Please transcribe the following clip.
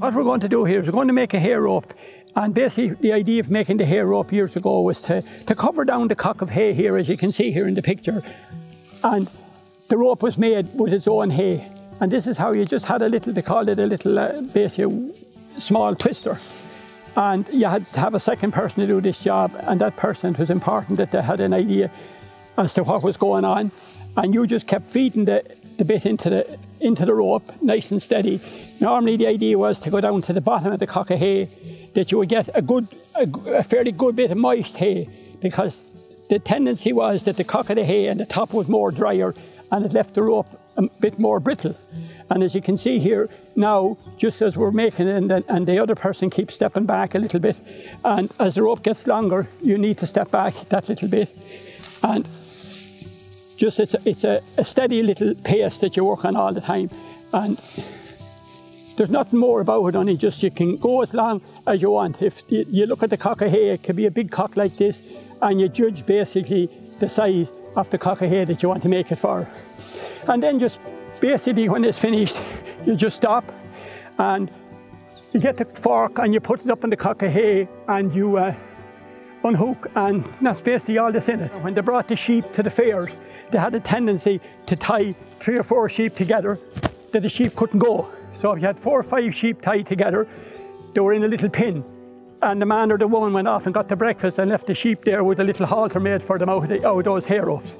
What we're going to do here is we're going to make a hay rope. And basically, the idea of making the hay rope years ago was to, to cover down the cock of hay here, as you can see here in the picture. And the rope was made with its own hay. And this is how you just had a little, they call it a little, uh, basically, small twister. And you had to have a second person to do this job. And that person, it was important that they had an idea as to what was going on. And you just kept feeding the, the bit into the, into the rope, nice and steady. Normally the idea was to go down to the bottom of the cock of hay, that you would get a good, a, a fairly good bit of moist hay, because the tendency was that the cock of the hay and the top was more drier and it left the rope a bit more brittle. And as you can see here now, just as we're making it, and, and, the other person keeps stepping back a little bit, and as the rope gets longer, you need to step back that little bit. And just it's a, it's a, a steady little pace that you work on all the time. And there's nothing more about it, only just you can go as long as you want. If you, you look at the cock of hay, it could be a big cock like this, and you judge basically the size of the cock of hay that you want to make it for. And then just basically when it's finished, you just stop and you get the fork and you put it up in the cock of hay and you uh, unhook and that's basically all that's in it. When they brought the sheep to the fairs, they had a tendency to tie three or four sheep together that the sheep couldn't go. So if you had four or five sheep tied together, they were in a little pin and the man or the woman went off and got the breakfast and left the sheep there with a little halter made for them out of, the, out of those hair ropes.